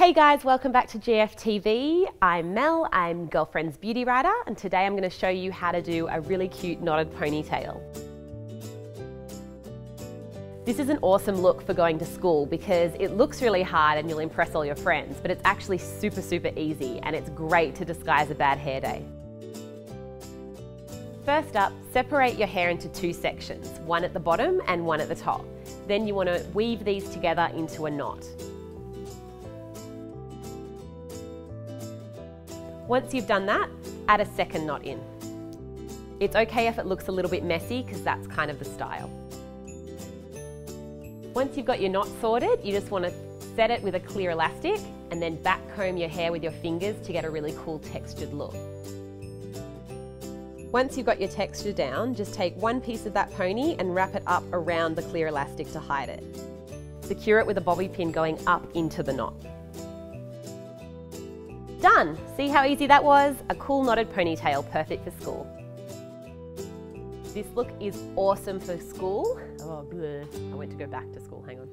Hey guys, welcome back to GFTV. I'm Mel, I'm Girlfriend's Beauty Writer, and today I'm going to show you how to do a really cute knotted ponytail. This is an awesome look for going to school because it looks really hard and you'll impress all your friends, but it's actually super, super easy and it's great to disguise a bad hair day. First up, separate your hair into two sections, one at the bottom and one at the top. Then you want to weave these together into a knot. Once you've done that, add a second knot in. It's okay if it looks a little bit messy because that's kind of the style. Once you've got your knot sorted, you just want to set it with a clear elastic and then back comb your hair with your fingers to get a really cool textured look. Once you've got your texture down, just take one piece of that pony and wrap it up around the clear elastic to hide it. Secure it with a bobby pin going up into the knot. Done! See how easy that was? A cool knotted ponytail, perfect for school. This look is awesome for school. Oh, bleh. I went to go back to school, hang on.